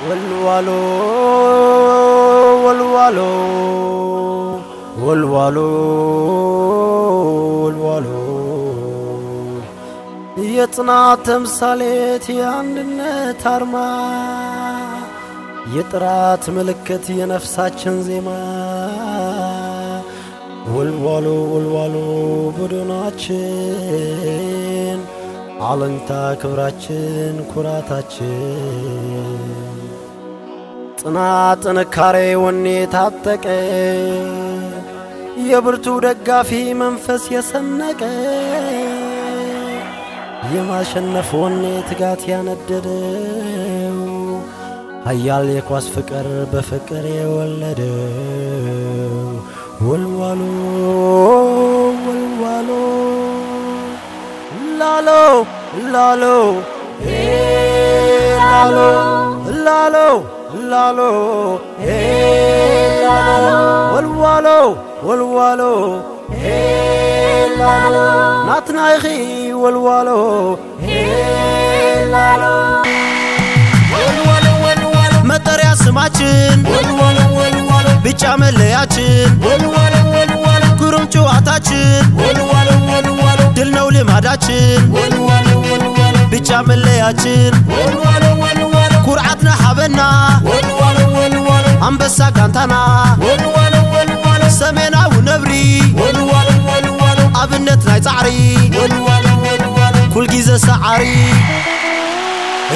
ወልዋሎ ወልዋሎ ወልዋሎ ወልዋሎ። የጽናት ተምሳሌት የአንድነት አርማ የጥራት ምልክት የነፍሳችን ዜማ። ወልዋሎ ወልዋሎ ቡድናችን አለኝታ ክብራችን ኩራታችን ጽናት ጥንካሬ ወኔ ታጠቀ። የብርቱ ደጋፊ መንፈስ የሰነቀ። የማሸነፍ ወኔ ትጋት ያነደደው። ኃያል የኳስ ፍቅር በፍቅር የወለደው። ወልዋሎ ወልዋሎ ላሎ ላሎ ላሎ ላሎ ላሎ ላሎ ወልዋሎ ወልዋሎ ላሎ ናትናይኺ ወልዋሎ ላሎ። መጠሪያ ስማችን ቢጫ መለያችን ግሩም ጨዋታችን ድል ነው ልማዳችን ቢጫ መለያችን ولنا حبنا ون ون ون ون كانتنا ون ون ون ون سمينا ونبري ون ون ون ون أبنتنا تعري ون ون ون ون كل جيزة سعري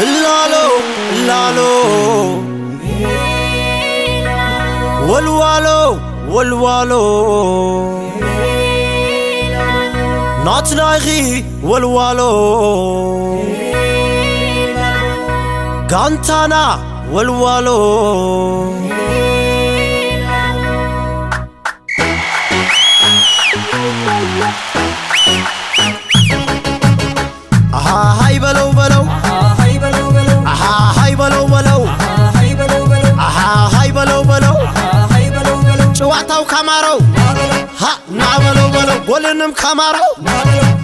اللالو اللالو والوالو والوالو ناتناغي والوالو قانتانا والوالو. ها هاي بلو بلو. ها هاي بلو بلو. ها هاي بلو بلو. ها هاي بلو بلو ها هاي بلو بلو. ها هاي بلو بلو شوعتو كامارو. ها نعملو بلو ولنم كامارو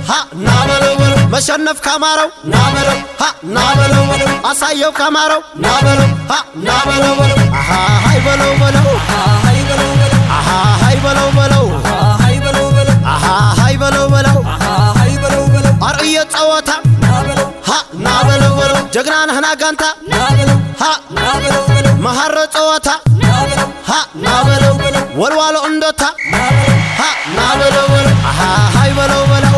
ها نعملو بلو. መሸነፍ ካማረው ናበለው ሀ ናበለው በለው አሳየው ካማረው ናበለው ሀ ናበለው በለው አሃ ሀይ በለው በለው አሃ ሀይ በለው በለው አሃ ሀይ በለው በለው አርእየ ጸወታ ሀ ናበለው በለው ጀግና ነህና ጋንታ ሀ መሐረ ጸወታ ሀ ናበለው ወልዋሎ እንደታ ሀ ናበለው በለው አሃ ሀይ በለው በለው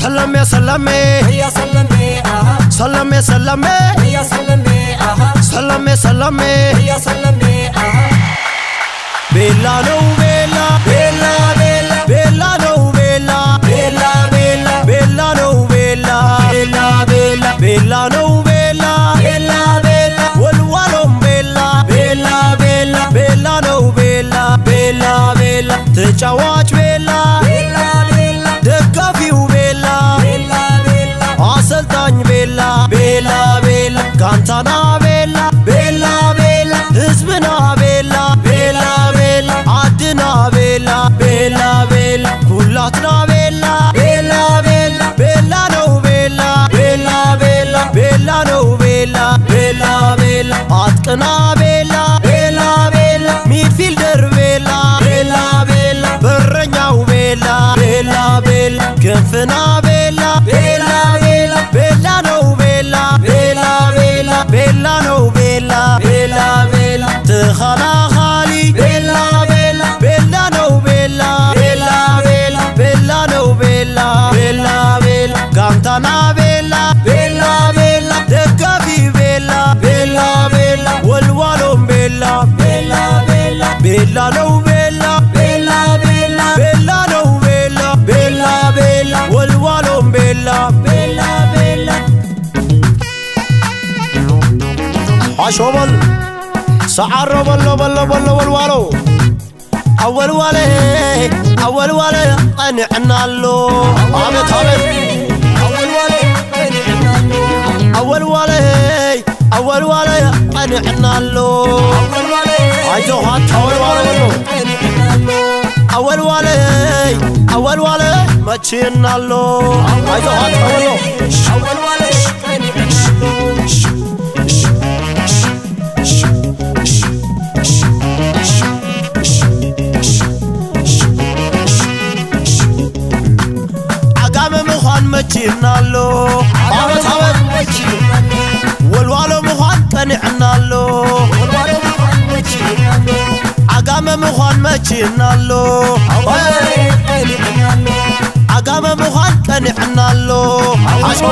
Salame, salame. Ella salame, ajá. Salame, salame. Ella salame, ajá. Salame, salame. Ella salame, ajá. Milano. la love شوبل. سعر بل بل بل والوالو أول والي أول والي قنعنا له أبي طالب. أول والي أول والي أول والي قنعنا له أجو هات أول والي أول والي أول والي مشينا له أجو هات أول والي. جينالو عاود عاود والوالو مخان تنعنالو والوالو مخان عقام مخان مجينالو عقام مخان تنعنالو عشو